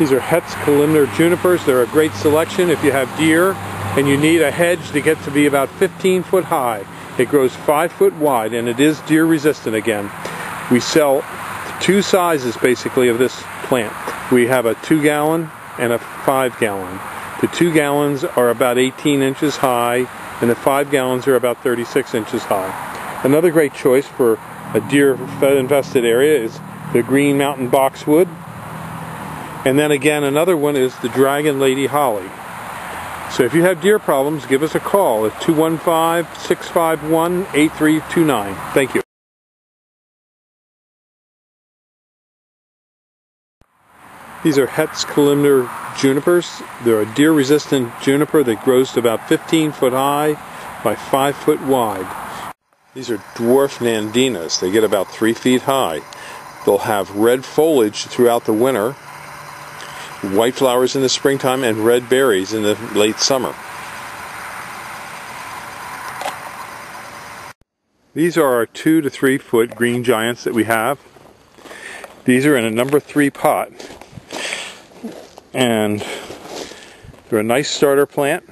These are Hetz columnar junipers. They're a great selection if you have deer and you need a hedge to get to be about 15 foot high. It grows 5 foot wide and it is deer resistant again. We sell two sizes basically of this plant. We have a 2 gallon and a 5 gallon. The 2 gallons are about 18 inches high and the 5 gallons are about 36 inches high. Another great choice for a deer infested area is the Green Mountain Boxwood and then again, another one is the Dragon Lady Holly. So if you have deer problems, give us a call at 215-651-8329. Thank you. These are Hetz columnar junipers. They're a deer-resistant juniper that grows to about 15 foot high by 5 foot wide. These are dwarf nandinas. They get about 3 feet high. They'll have red foliage throughout the winter white flowers in the springtime and red berries in the late summer. These are our two to three foot green giants that we have. These are in a number three pot. And they're a nice starter plant.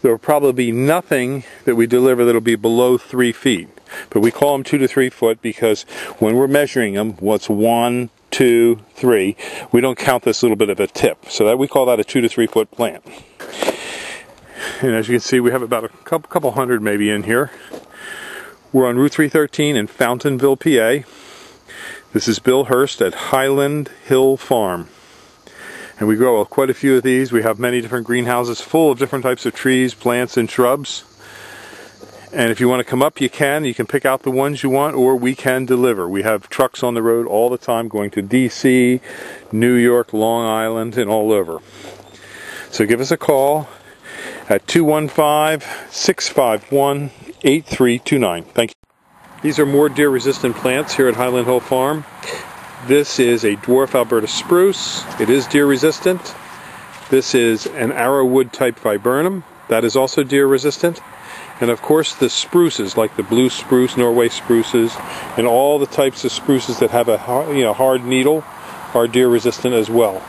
There will probably be nothing that we deliver that'll be below three feet. But we call them two to three foot because when we're measuring them, what's one, two, three. We don't count this little bit of a tip. So that we call that a two to three foot plant. And as you can see, we have about a couple, couple hundred maybe in here. We're on Route 313 in Fountainville, PA. This is Bill Hurst at Highland Hill Farm. And we grow quite a few of these. We have many different greenhouses full of different types of trees, plants, and shrubs. And if you want to come up, you can. You can pick out the ones you want, or we can deliver. We have trucks on the road all the time going to D.C., New York, Long Island, and all over. So give us a call at 215-651-8329. Thank you. These are more deer-resistant plants here at Highland Hill Farm. This is a dwarf Alberta spruce. It is deer-resistant. This is an arrowwood type viburnum. That is also deer-resistant. And of course the spruces, like the blue spruce, Norway spruces, and all the types of spruces that have a you know, hard needle are deer resistant as well.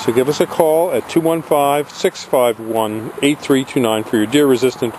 So give us a call at 215-651-8329 for your deer resistant